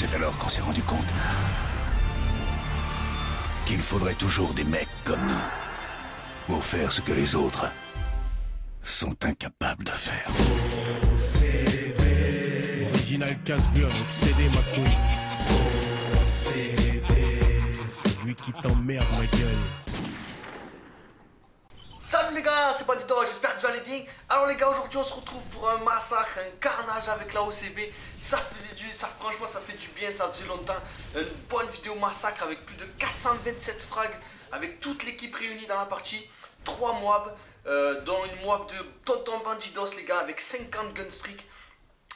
C'est alors qu'on s'est rendu compte qu'il faudrait toujours des mecs comme nous pour faire ce que les autres sont incapables de faire. Original obsédé ma couille. Qui t'emmerde ma gueule. C'est Bandito, j'espère que vous allez bien. Alors les gars, aujourd'hui on se retrouve pour un massacre, un carnage avec la OCB. Ça faisait du, ça franchement ça fait du bien, ça faisait longtemps. Une bonne vidéo massacre avec plus de 427 frags, avec toute l'équipe réunie dans la partie. 3 mobs, euh, dont une mob de Tonton Bandidos les gars, avec 50 gunstreak.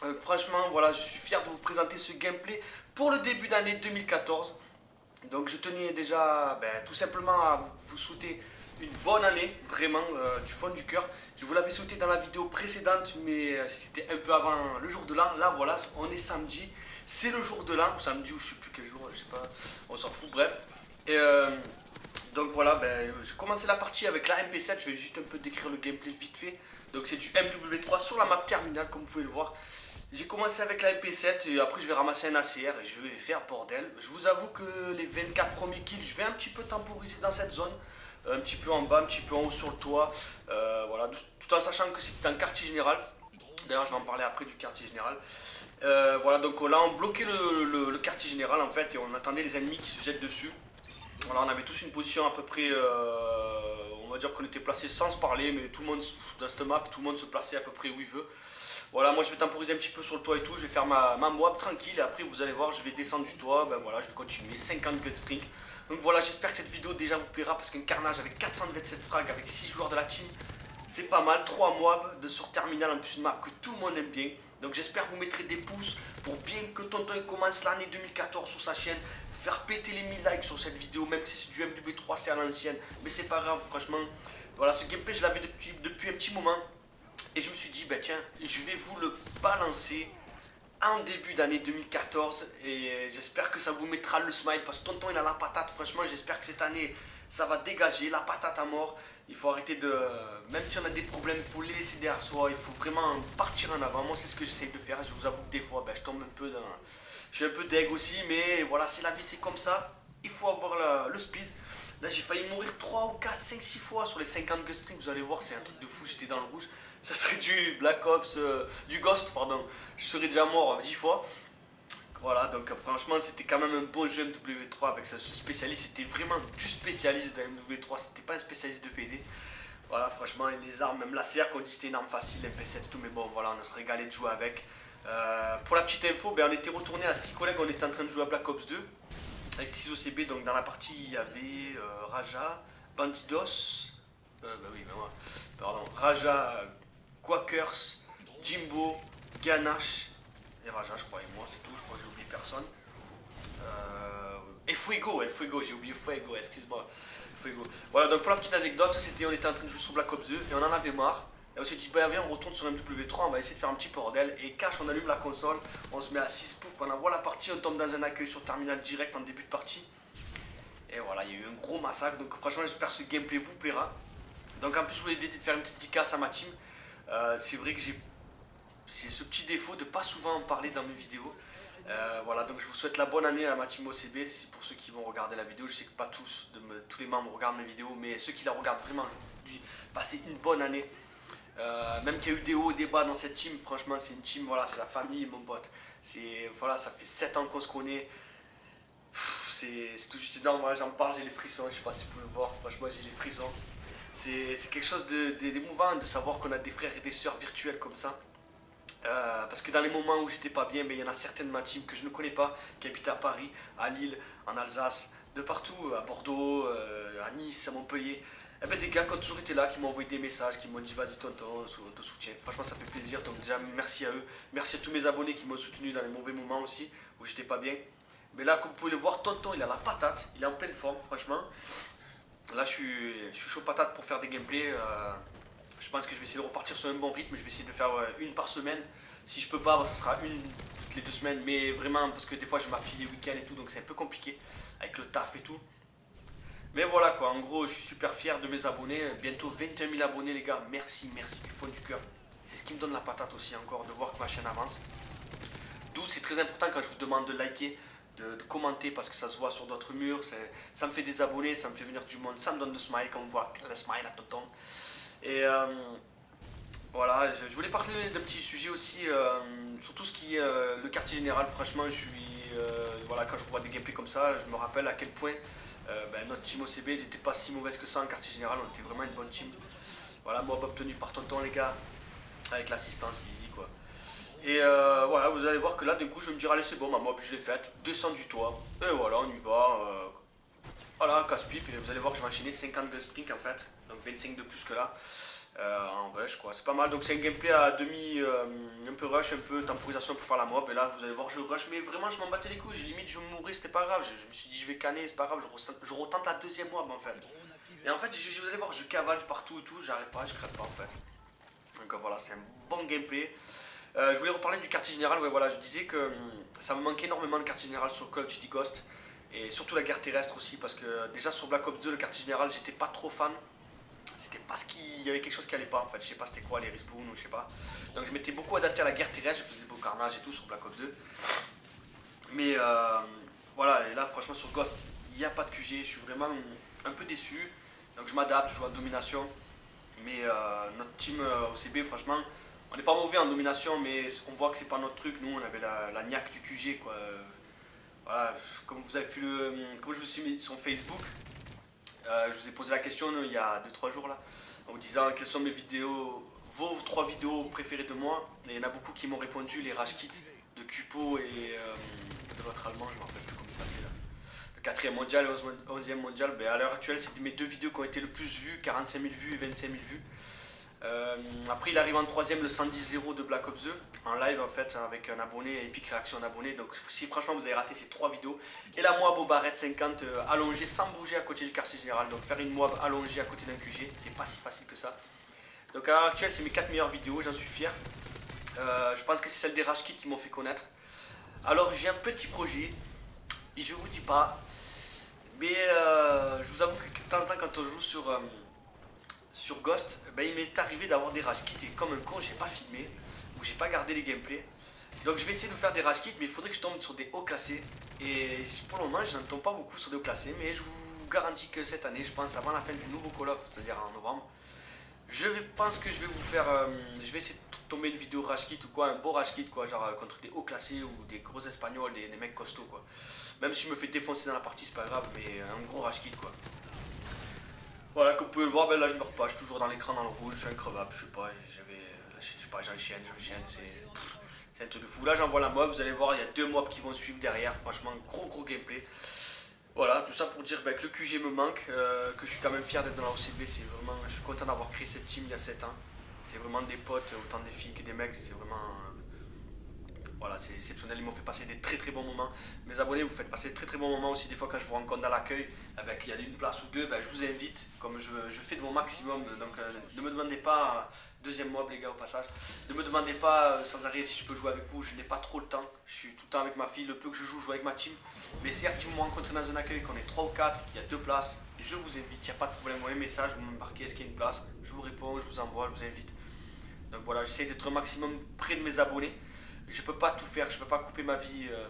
Euh, franchement, voilà, je suis fier de vous présenter ce gameplay pour le début d'année 2014. Donc je tenais déjà ben, tout simplement à vous souhaiter une bonne année, vraiment euh, du fond du cœur. Je vous l'avais souhaité dans la vidéo précédente, mais euh, c'était un peu avant le jour de l'an. Là, voilà, on est samedi, c'est le jour de l'an, ou samedi ou je sais plus quel jour, je sais pas, on s'en fout, bref. Et euh, donc voilà, ben, j'ai commencé la partie avec la MP7, je vais juste un peu décrire le gameplay vite fait. Donc c'est du MW3 sur la map terminale, comme vous pouvez le voir. J'ai commencé avec la MP7 et après je vais ramasser un ACR et je vais faire bordel. Je vous avoue que les 24 premiers kills, je vais un petit peu temporiser dans cette zone un petit peu en bas, un petit peu en haut sur le toit. Euh, voilà, tout en sachant que c'est un quartier général. D'ailleurs, je vais en parler après du quartier général. Euh, voilà, donc là, on bloquait le, quartier général en fait et on attendait les ennemis qui se jettent dessus. Voilà, on avait tous une position à peu près, euh, on va dire qu'on était placé sans se parler, mais tout le monde, dans cette map, tout le monde se plaçait à peu près où il veut. Voilà, moi je vais temporiser un petit peu sur le toit et tout, je vais faire ma, ma tranquille et après vous allez voir, je vais descendre du toit, ben voilà, je vais continuer, 50 gut. Donc voilà, j'espère que cette vidéo déjà vous plaira parce qu'un carnage avec 427 frags avec 6 joueurs de la team, c'est pas mal. 3 mois de sur terminal en plus une map que tout le monde aime bien. Donc j'espère que vous mettrez des pouces pour bien que Tonton commence l'année 2014 sur sa chaîne. Faire péter les 1000 likes sur cette vidéo, même si c'est du MW3, c'est à l'ancienne. Mais c'est pas grave, franchement. Voilà, ce gameplay, je l'avais depuis, depuis un petit moment. Et je me suis dit, bah tiens, je vais vous le balancer début d'année 2014 et j'espère que ça vous mettra le smile parce que tonton il a la patate. Franchement j'espère que cette année ça va dégager la patate à mort. Il faut arrêter de même si on a des problèmes il faut les laisser derrière soi. Il faut vraiment partir en avant. Moi c'est ce que j'essaie de faire. Je vous avoue que des fois ben, je tombe un peu dans je suis un peu deg aussi mais voilà c'est la vie c'est comme ça il faut avoir le speed Là, j'ai failli mourir 3 ou 4, 5, 6 fois sur les 50 Ghost Vous allez voir, c'est un truc de fou. J'étais dans le rouge. Ça serait du Black Ops, euh, du Ghost, pardon. Je serais déjà mort 10 fois. Voilà, donc euh, franchement, c'était quand même un bon jeu MW3 avec ce, spécialiste. C'était vraiment du spécialiste de MW3. C'était pas un spécialiste de PD. Voilà, franchement, les armes, même la CR, qu'on dit c'était une arme facile, MP7 et tout. Mais bon, voilà, on se régalé de jouer avec. Euh, pour la petite info, ben, on était retourné à 6 collègues. On était en train de jouer à Black Ops 2 avec 6 OCB, donc dans la partie il y avait euh, Raja, Bandidos, euh, bah oui, bah moi, pardon, Raja, Quakers, Jimbo, Ganache, et Raja je crois, et moi c'est tout, je crois que j'ai oublié personne. Euh, et Fuego, Fuego, j'ai oublié Fuego, excuse-moi. Fuego. Voilà, donc pour la petite anecdote, c'était on était en train de jouer sur Black Ops 2 et on en avait marre. Et on s'est dit, bah viens, on retourne sur MW3, on va essayer de faire un petit bordel. Et cache, on allume la console, on se met à 6 pouf, on envoie la partie, on tombe dans un accueil sur terminal direct en début de partie. Et voilà, il y a eu un gros massacre. Donc franchement, j'espère que ce gameplay vous plaira. Donc en plus, je voulais faire une petite dédicace à ma team. Euh, c'est vrai que j'ai c'est ce petit défaut de pas souvent en parler dans mes vidéos. Euh, voilà, donc je vous souhaite la bonne année à ma team OCB. C'est pour ceux qui vont regarder la vidéo. Je sais que pas tous, de tous les membres regardent mes vidéos, mais ceux qui la regardent vraiment, je vous dis, passez une bonne année. Euh, même qu'il y a eu des hauts des bas dans cette team, franchement, c'est une team, voilà, c'est la famille, mon pote. C'est, voilà, ça fait 7 ans qu'on se connaît. C'est tout juste énorme, j'en parle, j'ai les frissons, je sais pas si vous pouvez voir, franchement, j'ai les frissons. C'est quelque chose d'émouvant de, de, savoir qu'on a des frères et des sœurs virtuels comme ça. Euh, parce que dans les moments où j'étais pas bien, mais il y en a certaines de ma team que je ne connais pas, qui habitent à Paris, à Lille, en Alsace, de partout, à Bordeaux, euh, à Nice, à Montpellier. Eh ben, des gars qui ont toujours été là, qui m'ont envoyé des messages, qui m'ont dit vas-y tonton, on te soutient. Franchement ça fait plaisir, donc déjà merci à eux. Merci à tous mes abonnés qui m'ont soutenu dans les mauvais moments aussi, où j'étais pas bien. Mais là comme vous pouvez le voir, tonton il a la patate, il est en pleine forme franchement. Là je suis, chaud patate pour faire des gameplays. Euh, je pense que je vais essayer de repartir sur un bon rythme, je vais essayer de faire euh, une par semaine. Si je peux pas, ce sera une toutes les deux semaines, mais vraiment parce que des fois je m'affile les week-ends et tout, donc c'est un peu compliqué avec le taf et tout. Mais voilà quoi, en gros, je suis super fier de mes abonnés. Bientôt 21 000 abonnés, les gars. Merci, merci du fond du cœur. C'est ce qui me donne la patate aussi encore de voir que ma chaîne avance. D'où c'est très important quand je vous demande de liker, de, commenter parce que ça se voit sur d'autres murs. Ça me fait des abonnés, ça me fait venir du monde, ça me donne le smile, comme vous voit le smile à tonton. Et euh, voilà, je, voulais parler d'un petit sujet aussi, euh, sur tout ce qui est euh, le quartier général. Franchement, je suis, voilà, quand je vois des gameplays comme ça, je me rappelle à quel point ben, notre team OCB n'était pas si mauvaise que ça en quartier général. On était vraiment une bonne team. Voilà, mob obtenu par tonton, les gars, avec l'assistance, easy quoi. Et euh, voilà, vous allez voir que là, d'un coup, je vais me dire, allez, c'est bon, ma mob, je l'ai faite, descend du toit, et voilà, on y va. Euh, voilà, casse-pipe, et vous allez voir que je vais enchaîner 50 gun streak en fait, donc 25 de plus que là, euh, en rush quoi, c'est pas mal. Donc c'est un gameplay à demi, un peu rush, un peu temporisation pour faire la mob, et là, vous allez voir, je rush, mais vraiment, je m'en battais les couilles, limite, je me mourir, c'était pas grave, je, me suis dit, je vais canner, c'est pas grave, je retente, la deuxième mob en fait. Et en fait, je, vous allez voir, je cavale partout et tout, j'arrête pas, je crève pas en fait. Donc voilà, c'est un bon gameplay. Euh, je voulais reparler du quartier général. Ouais, voilà, je disais que ça me manquait énormément le quartier général sur Call of Duty Ghost. Et surtout la guerre terrestre aussi, parce que déjà sur Black Ops 2, le quartier général, j'étais pas trop fan. C'était parce qu'il y avait quelque chose qui allait pas en fait. Je sais pas c'était quoi, les respawns ou je sais pas. Donc je m'étais beaucoup adapté à la guerre terrestre, je faisais beau carnage et tout sur Black Ops 2. Mais euh, voilà, et là franchement sur Ghost, il n'y a pas de QG, je suis vraiment un peu déçu. Donc je m'adapte, je joue en domination. Mais euh, notre team OCB, franchement, on n'est pas mauvais en domination, mais on voit que c'est pas notre truc. Nous, on avait la, la niaque du QG, quoi. Voilà, comme vous avez pu le. Comme je vous suis mis sur Facebook, euh, je vous ai posé la question il y a 2-3 jours là, en vous disant quelles sont mes vidéos, vos trois vidéos préférées de moi? Et il y en a beaucoup qui m'ont répondu les rage kits de Cupo et euh, de l'autre allemand, je ne me rappelle plus comment ça s'appelle. Le quatrième mondial et le 11e mondial, ben, à l'heure actuelle, c'est mes deux vidéos qui ont été le plus vues, 45 000 vues et 25 000 vues. Euh, après, il arrive en troisième le 110-0 de Black Ops 2 en live en fait avec un abonné, Epic Réaction abonné. Donc, si franchement vous avez raté ces trois vidéos, et la moab au barrette 50 euh, allongée sans bouger à côté du quartier général. Donc, faire une moab allongée à côté d'un QG, c'est pas si facile que ça. Donc, à l'heure actuelle, c'est mes quatre meilleures vidéos, j'en suis fier. Euh, je pense que c'est celle des Rage qui m'ont fait connaître. Alors, j'ai un petit projet, et je vous dis pas, mais je vous avoue que de temps en temps, quand on joue sur sur Ghost, ben, il m'est arrivé d'avoir des rage kits et comme un con, j'ai pas filmé ou j'ai pas gardé les gameplays. Donc je vais essayer de faire des rage kits, mais il faudrait que je tombe sur des hauts classés. Et pour le moment, je ne tombe pas beaucoup sur des hauts classés, mais je vous garantis que cette année, je pense avant la fin du nouveau Call of, c'est-à-dire en novembre, je pense que je vais vous faire, euh, je vais essayer de tomber une vidéo rage kit ou quoi, un beau rage kit quoi, genre euh, contre des hauts classés ou des gros espagnols, des, des mecs costauds quoi. Même si je me fais défoncer dans la partie, c'est pas grave, mais un gros rage kit quoi. Voilà, comme vous pouvez le voir, ben là je me repage toujours dans l'écran dans le rouge, je suis increvable, je sais pas, j'avais, je sais pas, j'enchaîne, j'enchaîne, c'est, c'est un truc de fou. Là j'envoie la mob, vous allez voir, il y a deux mobs qui vont suivre derrière, franchement, gros gros gameplay. Voilà, tout ça pour dire ben, que le QG me manque, euh, que je suis quand même fier d'être dans la OCB, c'est vraiment, je suis content d'avoir créé cette team il y a 7 ans. C'est vraiment des potes, autant des filles que des mecs, c'est vraiment voilà, c'est exceptionnel, ils m'ont fait passer des très très bons moments. Mes abonnés, vous faites passer de très très bons moments aussi. Des fois, quand je vous rencontre dans l'accueil, eh ben, qu'il y a une place ou deux, ben, je vous invite, comme je, fais de mon maximum. Donc, euh, ne me demandez pas, deuxième mob, les gars, au passage, ne me demandez pas euh, sans arrêt si je peux jouer avec vous. Je n'ai pas trop le temps. Je suis tout le temps avec ma fille. Le peu que je joue, je joue avec ma team. Mais certes, si vous me rencontrez dans un accueil, qu'on est 3 ou 4, qu'il y a deux places, je vous invite. Il n'y a pas de problème. Vous un message, vous me marquez est-ce qu'il y a une place? Je vous réponds, je vous envoie, je vous invite. Donc voilà, j'essaie d'être un maximum près de mes abonnés je peux pas tout faire, je peux pas couper ma vie euh,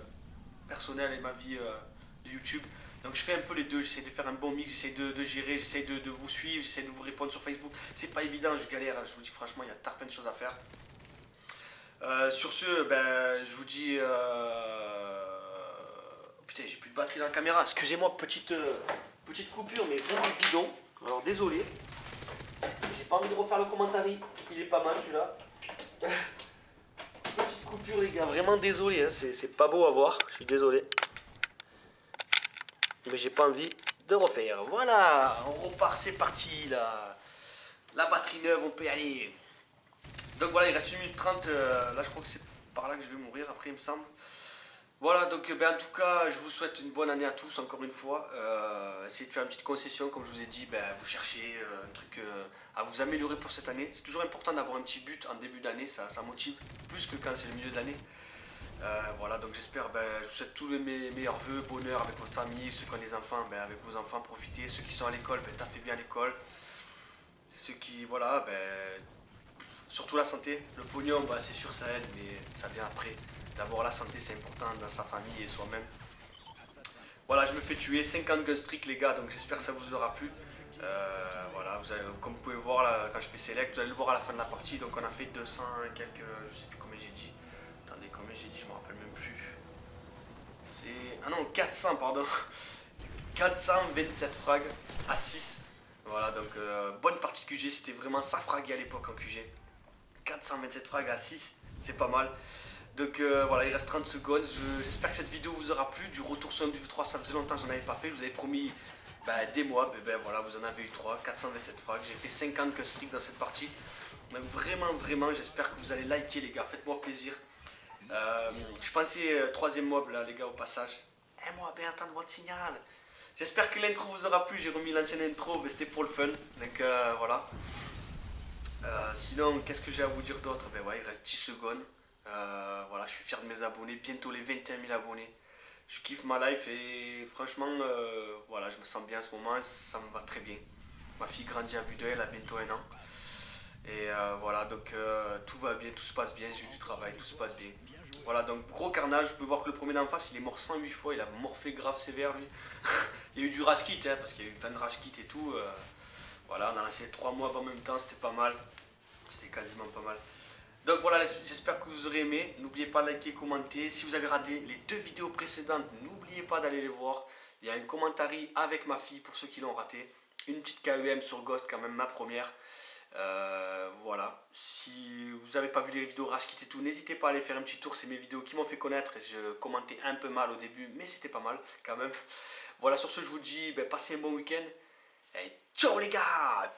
personnelle et ma vie euh, de YouTube. Donc je fais un peu les deux, j'essaie de faire un bon mix, j'essaie de, gérer, j'essaie de, vous suivre, j'essaie de vous répondre sur Facebook. C'est pas évident, je galère, je vous dis franchement, il y a tard plein de choses à faire. Euh, sur ce, ben, je vous dis... Putain, j'ai plus de batterie dans la caméra, excusez-moi, petite, petite coupure, mais vraiment bidon. Alors désolé, j'ai pas envie de refaire le commentaire, il est pas mal celui-là les gars, vraiment désolé, hein. c'est pas beau à voir, je suis désolé. Mais j'ai pas envie de refaire. Voilà, on repart, c'est parti là. La batterie neuve, on peut y aller. Donc voilà, il reste 1 minute 30, euh, là je crois que c'est par là que je vais mourir après il me semble. Voilà, donc ben, en tout cas, je vous souhaite une bonne année à tous, encore une fois. Euh, essayez de faire une petite concession, comme je vous ai dit, ben, vous cherchez euh, un truc euh, à vous améliorer pour cette année. C'est toujours important d'avoir un petit but en début d'année, ça, ça, motive plus que quand c'est le milieu de l'année. Voilà, donc j'espère, ben, je vous souhaite tous les meilleurs voeux, bonheur avec votre famille, ceux qui ont des enfants, ben, avec vos enfants, profitez. Ceux qui sont à l'école, ben, fait bien l'école. Ceux qui, voilà, ben, surtout la santé. Le pognon, ben, c'est sûr, ça aide, mais ça vient après. D'abord la santé c'est important dans sa famille et soi-même. Voilà, je me fais tuer 50 gun les gars, donc j'espère que ça vous aura plu. Euh, voilà, vous comme vous pouvez voir là, quand je fais select, vous allez le voir à la fin de la partie. Donc on a fait 200 et quelques, je sais plus combien j'ai dit. Attendez, combien j'ai dit, je me rappelle même plus. C'est. Ah non, 400, pardon. 427 frags à 6. Voilà, donc euh, bonne partie de QG, c'était vraiment ça fragué à l'époque en QG. 427 frags à 6, c'est pas mal. Donc euh, voilà, il reste 30 secondes. J'espère que cette vidéo vous aura plu. Du retour sur MW3, ça faisait longtemps que j'en avais pas fait. Je vous avais promis bah, des mois. Ben, ben, voilà, vous en avez eu 3, 427 frags. J'ai fait 50 custom dans cette partie. Vraiment, vraiment, j'espère que vous allez liker les gars. Faites-moi plaisir. Euh, je pensais euh, troisième mob là les gars au passage. Eh moi, ben attends votre signal. J'espère que l'intro vous aura plu. J'ai remis l'ancienne intro, mais c'était pour le fun. Donc voilà. sinon, qu'est-ce que j'ai à vous dire d'autre? Ben ouais, il reste 10 secondes. Euh, voilà, je suis fier de mes abonnés, bientôt les 21 000 abonnés. Je kiffe ma life et franchement, euh, voilà, je me sens bien en ce moment, ça me va très bien. Ma fille grandit à vue d'œil, elle a bientôt un an. Et euh, voilà, donc tout va bien, tout se passe bien, j'ai du travail, tout se passe bien. Voilà, donc gros carnage, vous pouvez voir que le premier d'en face, il est mort 108 fois, il a morflé grave sévère lui. il y a eu du rage hein, parce qu'il y a eu plein de rage et tout. voilà, on a lancé 3 mois en même temps, c'était pas mal. C'était quasiment pas mal. Donc voilà, j'espère que vous aurez aimé. N'oubliez pas de liker, commenter. Si vous avez raté les deux vidéos précédentes, n'oubliez pas d'aller les voir. Il y a un commentaire avec ma fille pour ceux qui l'ont raté. Une petite KEM sur Ghost, quand même ma première. Euh, voilà. Si vous n'avez pas vu les vidéos Rage et tout, n'hésitez pas à aller faire un petit tour. C'est mes vidéos qui m'ont fait connaître. Je commentais un peu mal au début, mais c'était pas mal quand même. Voilà, sur ce, je vous dis, ben, passez un bon week-end. Et ciao les gars